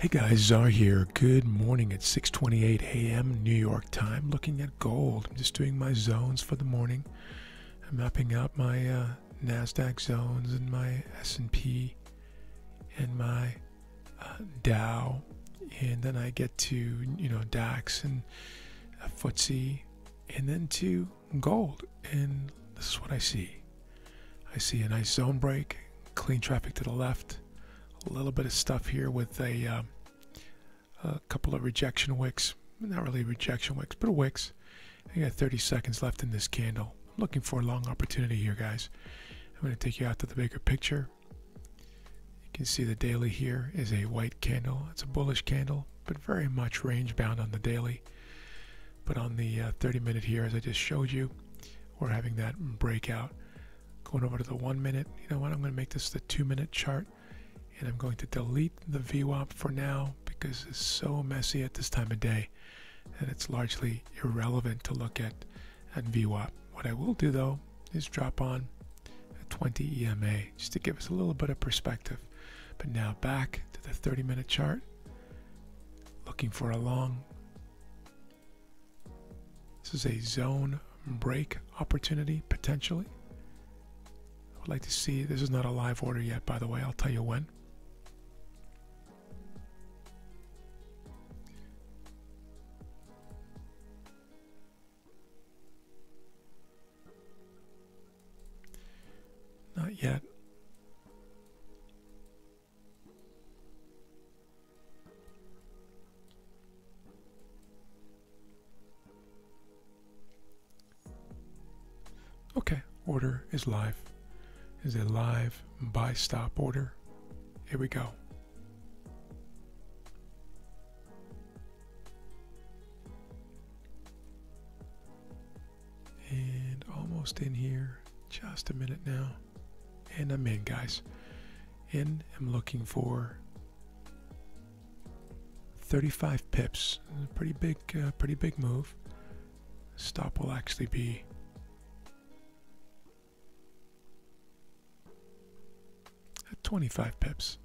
Hey guys, Zar here. Good morning at 6:28 a.m. New York time. Looking at gold. I'm just doing my zones for the morning. I'm mapping out my uh, Nasdaq zones and my S&P and my uh, Dow, and then I get to you know DAX and uh, FTSE, and then to gold. And this is what I see. I see a nice zone break, clean traffic to the left, a little bit of stuff here with a, um, a couple of rejection wicks. Not really rejection wicks, but wicks. I got 30 seconds left in this candle. I'm looking for a long opportunity here, guys. I'm going to take you out to the bigger picture. You can see the daily here is a white candle. It's a bullish candle, but very much range bound on the daily. But on the uh, 30 minute here, as I just showed you, we're having that breakout. Going over to the one minute, you know what, I'm going to make this the two minute chart and I'm going to delete the VWAP for now because it's so messy at this time of day and it's largely irrelevant to look at, at VWAP. What I will do though is drop on a 20 EMA just to give us a little bit of perspective. But now back to the 30 minute chart, looking for a long. This is a zone break opportunity potentially I would like to see. This is not a live order yet, by the way. I'll tell you when. Yet. Okay, order is live is a live buy stop order. Here we go. And almost in here. Just a minute now. And I'm in, guys. In, I'm looking for 35 pips. Pretty big, uh, pretty big move. Stop will actually be At 25 pips.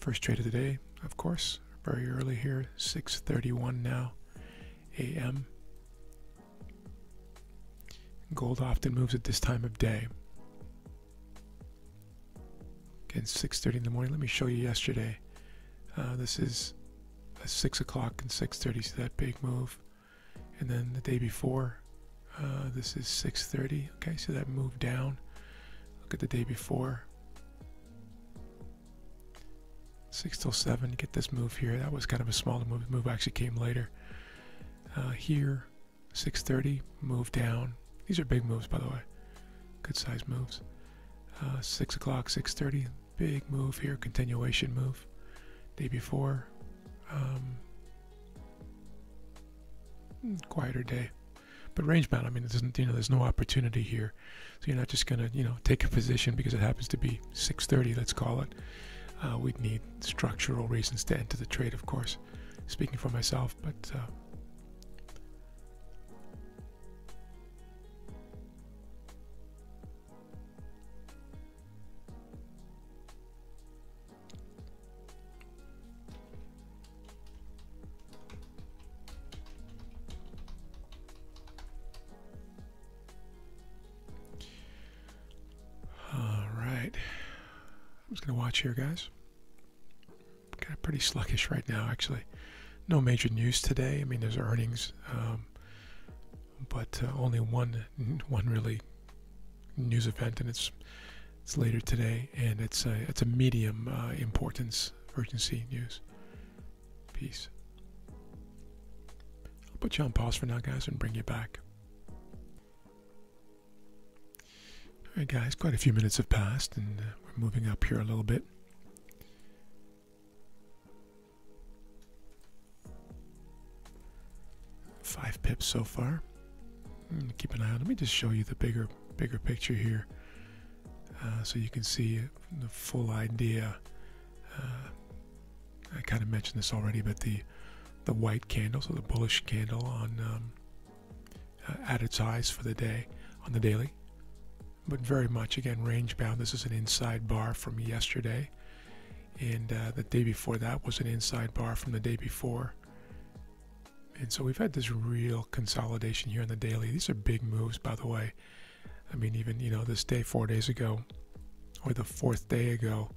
First trade of the day, of course, very early here, 6:31 now a.m. Gold often moves at this time of day. Again, 6:30 in the morning. Let me show you yesterday. Uh, this is 6 o'clock and 6:30. so that big move, and then the day before, uh, this is 6.30. Okay, so that moved down. Look at the day before. 6 till 7, get this move here. That was kind of a smaller move. The move actually came later. Uh, here, 6.30, move down. These are big moves, by the way. Good size moves. Uh, 6 o'clock, 6.30, big move here, continuation move. Day before, um, quieter day but range bound. I mean, doesn't, you know, there's no opportunity here, so you're not just gonna, you know, take a position because it happens to be 6:30. Let's call it. Uh, we'd need structural reasons to enter the trade, of course. Speaking for myself, but. Uh, just going to watch here, guys. Kind of pretty sluggish right now, actually. No major news today. I mean, there's earnings, um, but uh, only one one really news event, and it's it's later today, and it's a it's a medium uh, importance urgency news piece. I'll put you on pause for now, guys, and bring you back. All right, guys, quite a few minutes have passed, and uh, we're moving up here a little bit. Five pips so far. Keep an eye on. Let me just show you the bigger, bigger picture here, uh, so you can see the full idea. Uh, I kind of mentioned this already, but the the white candle, so the bullish candle on um, uh, at its highs for the day on the daily but very much again range bound. This is an inside bar from yesterday, and uh, the day before that was an inside bar from the day before. And so we've had this real consolidation here in the daily. These are big moves, by the way. I mean, even you know this day four days ago, or the fourth day ago,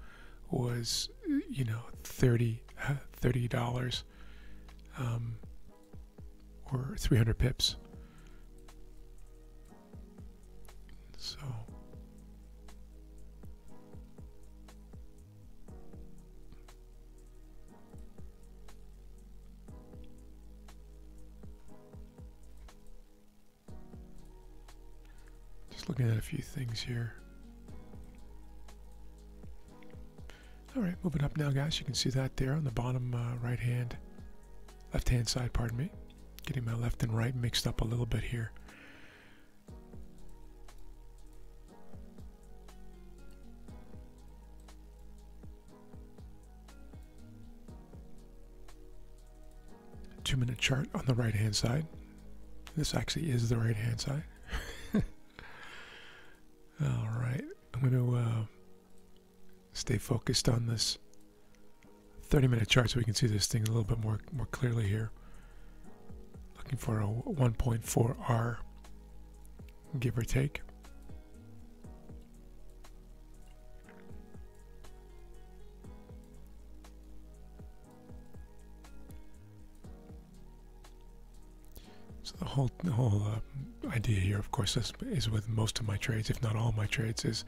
was you know 30 dollars um, or 300 pips. So. Just looking at a few things here. All right, moving up now, guys. You can see that there on the bottom uh, right hand, left hand side, pardon me. Getting my left and right mixed up a little bit here. Two minute chart on the right hand side. This actually is the right hand side. All right, I'm going to. Uh, stay focused on this 30 minute chart so we can see this thing a little bit more more clearly here looking for a 1.4 R give or take so the whole the whole uh, idea here of course is, is with most of my trades if not all my trades is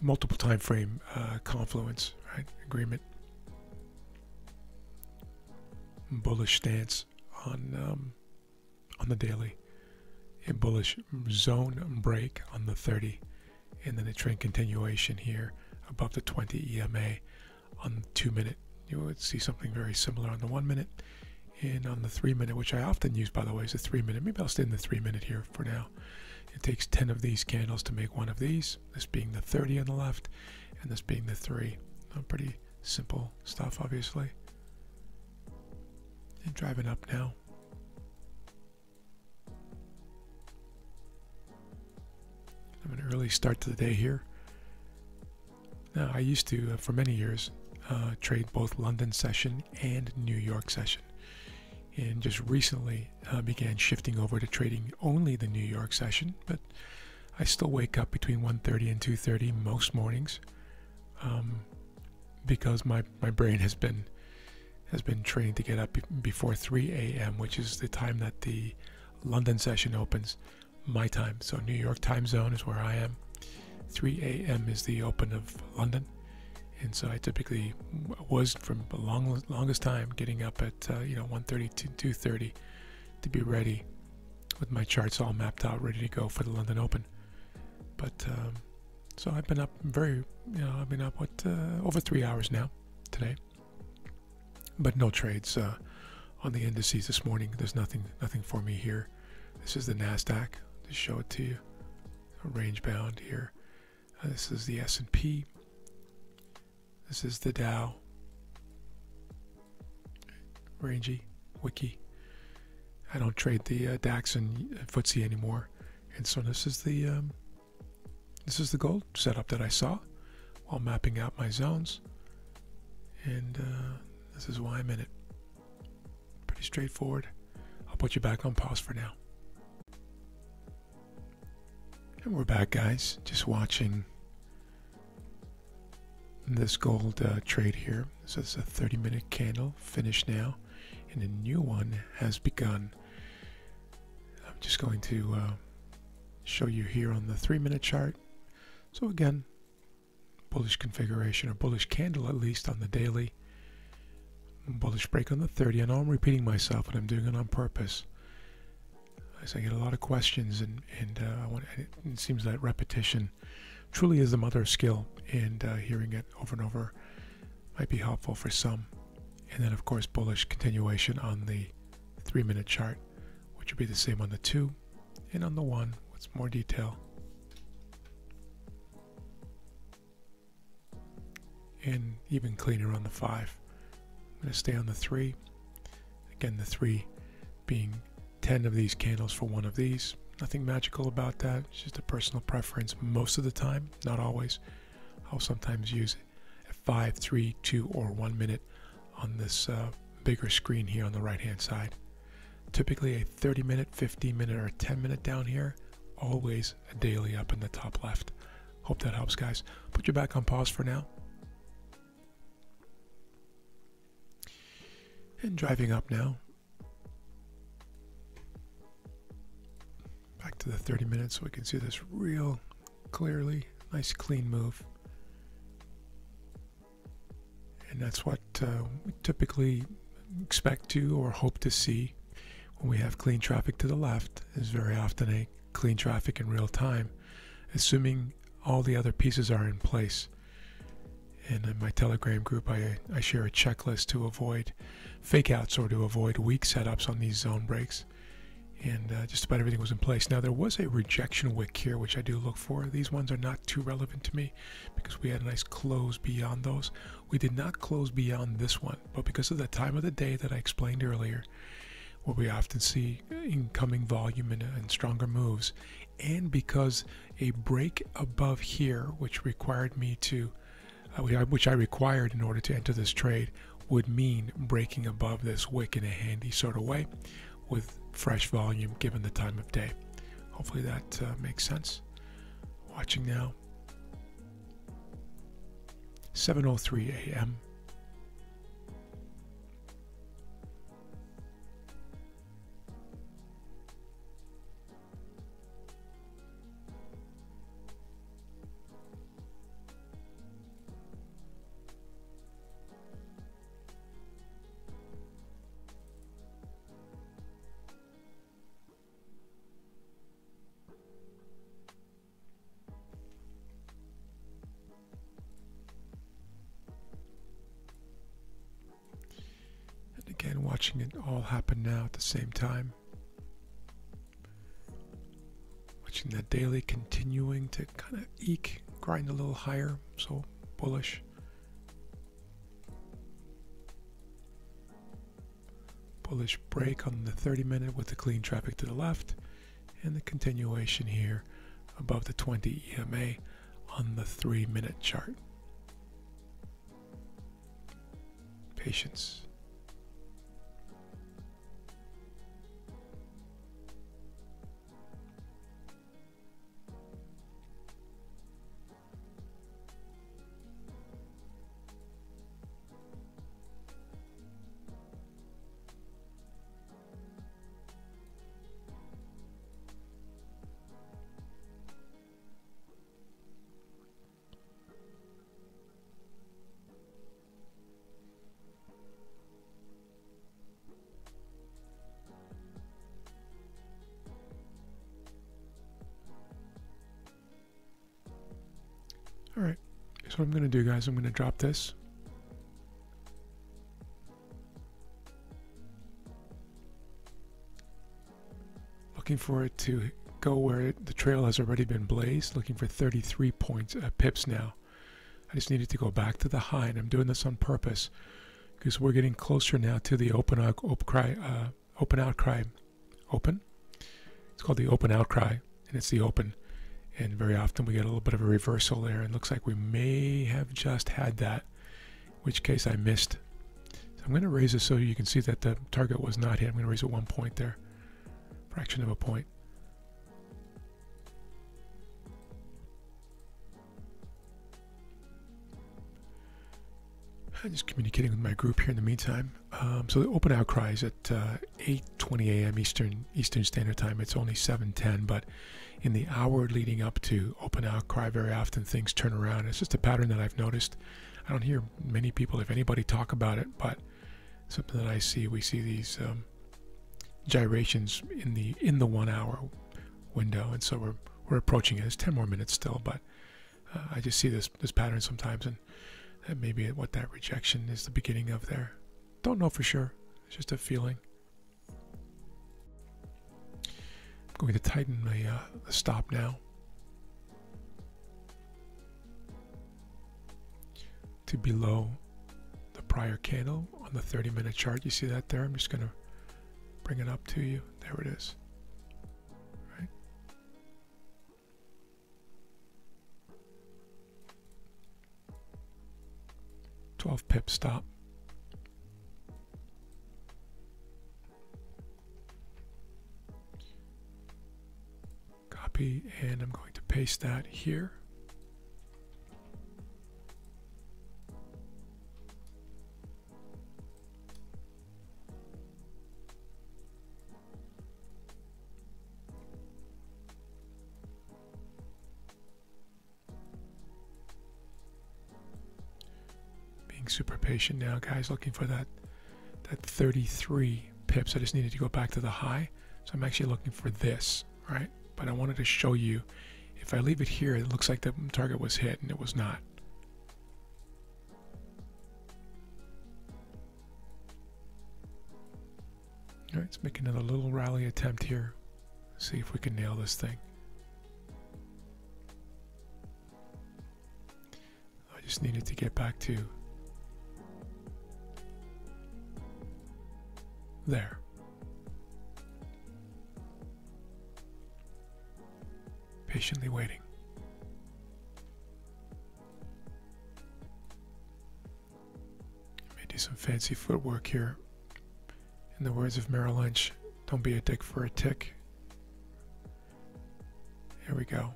multiple time frame uh, confluence, right? Agreement. Bullish stance on um, on the daily. A bullish zone break on the 30, and then a trend continuation here above the 20 EMA on the two minute. You would see something very similar on the one minute, and on the three minute, which I often use by the way, is a three minute. Maybe I'll stay in the three minute here for now. It takes 10 of these candles to make one of these, this being the 30 on the left, and this being the 3. pretty simple stuff, obviously. And driving up now. I'm an early start to the day here. Now, I used to, uh, for many years, uh, trade both London session and New York session and just recently uh, began shifting over to trading only the New York session. But I still wake up between 1:30 and 2:30 most mornings um, because my my brain has been has been trained to get up before 3 a.m., which is the time that the London session opens, my time. So New York time zone is where I am. 3 a.m. is the open of London and so I typically was for the long, longest time getting up at uh, you know 1:30 to 2:30 to be ready with my charts all mapped out, ready to go for the London Open. But um, so I've been up very, you know, I've been up what uh, over three hours now today, but no trades uh, on the indices this morning. There's nothing, nothing for me here. This is the Nasdaq. To show it to you, range bound here. Uh, this is the S&P. This is the Dow. Rangy, Wiki. I don't trade the uh, DAX and FTSE anymore, and so this is the um, this is the gold setup that I saw while mapping out my zones, and uh, this is why I'm in it. Pretty straightforward. I'll put you back on pause for now. And we're back, guys. Just watching this gold uh, trade here. So it's a 30 minute candle finished now, and a new one has begun. I'm just going to uh, show you here on the three minute chart. So, again, bullish configuration or bullish candle at least on the daily. Bullish break on the 30. I know I'm repeating myself, but I'm doing it on purpose. As I get a lot of questions, and, and uh, want, it seems that repetition truly is the mother skill, and uh, hearing it over and over might be helpful for some. And then, of course, bullish continuation on the three minute chart, which would be the same on the two and on the one with more detail. And even cleaner on the five. I'm going to stay on the three. Again, the three being 10 of these candles for one of these, Nothing magical about that. It's just a personal preference. Most of the time, not always. I'll sometimes use a at 5, 3, 2, or 1 minute on this uh, bigger screen here on the right hand side. Typically a 30 minute, 15 minute, or 10 minute down here. Always a daily up in the top left. Hope that helps, guys. Put you back on pause for now. And driving up now. Back to the 30 minutes so we can see this real clearly. Nice clean move. And that's what uh, we typically expect to or hope to see when we have clean traffic to the left is very often a clean traffic in real time, assuming all the other pieces are in place. And in my Telegram group, I, I share a checklist to avoid fake outs or to avoid weak setups on these zone breaks. And uh, just about everything was in place. Now, there was a rejection wick here, which I do look for. These ones are not too relevant to me because we had a nice close beyond those. We did not close beyond this one, but because of the time of the day that I explained earlier, where we often see incoming volume and, and stronger moves, and because a break above here, which required me to, uh, which I required in order to enter this trade, would mean breaking above this wick in a handy sort of way with fresh volume given the time of day. Hopefully that uh, makes sense. Watching now. 7:03 a.m. watching it all happen now at the same time. Watching that daily continuing to kind of eke, grind a little higher, so bullish. Bullish break on the 30 minute with the clean traffic to the left, and the continuation here above the 20 EMA on the 3 minute chart. Patience. So what I'm going to do, guys, I'm going to drop this. Looking for it to go where it, the trail has already been blazed, looking for 33 points, uh, pips now. I just needed to go back to the high, and I'm doing this on purpose because we're getting closer now to the open outcry, uh, open outcry, open. It's called the open outcry, and it's the open and very often we get a little bit of a reversal there and looks like we may have just had that in which case I missed. So I'm going to raise this so you can see that the target was not hit. I'm going to raise it one point there fraction of a point I'm just communicating with my group here in the meantime. Um, so the open outcry is at uh, 8:20 a.m. Eastern Eastern Standard Time. It's only 7:10, but in the hour leading up to open outcry, very often things turn around. It's just a pattern that I've noticed. I don't hear many people, if anybody, talk about it, but something that I see. We see these um, gyrations in the in the one hour window, and so we're we're approaching it. It's 10 more minutes still, but uh, I just see this this pattern sometimes, and that maybe what that rejection is the beginning of there. Don't know for sure. It's just a feeling. I'm going to tighten the, uh, the stop now. To below the prior candle on the 30 minute chart. You see that there? I'm just going to bring it up to you. There it is. 12 pip stop. Copy, and I'm going to paste that here. Super patient now, guys, looking for that that 33 pips. I just needed to go back to the high. So I'm actually looking for this, right? But I wanted to show you, if I leave it here, it looks like the target was hit, and it was not. All right, let's make another little rally attempt here. See if we can nail this thing. I just needed to get back to there. Patiently waiting. May do some fancy footwork here. In the words of Merrill Lynch, don't be a dick for a tick. Here we go.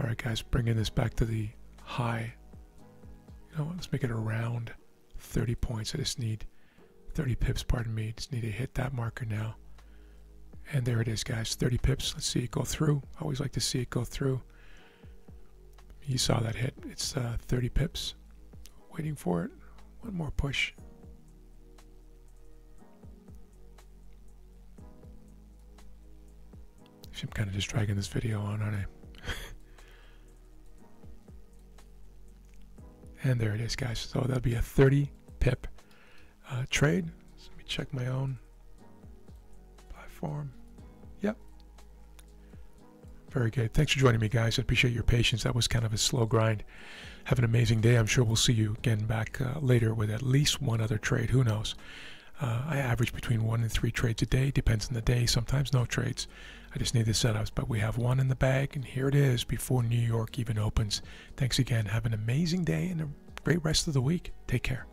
All right, guys, bringing this back to the high. You know, let's make it around 30 points. I just need 30 pips, pardon me. Just need to hit that marker now. And there it is, guys. 30 pips. Let's see it go through. I always like to see it go through. You saw that hit. It's uh, 30 pips. Waiting for it. One more push. I'm kind of just dragging this video on, aren't I? And there it is, guys. So that'll be a 30 pip uh, trade. So let me check my own platform. Yep. Very good. Thanks for joining me, guys. I appreciate your patience. That was kind of a slow grind. Have an amazing day. I'm sure we'll see you again back uh, later with at least one other trade. Who knows? Uh, I average between one and three trades a day. Depends on the day. Sometimes no trades. I just need the setups, but we have one in the bag, and here it is before New York even opens. Thanks again. Have an amazing day and a great rest of the week. Take care.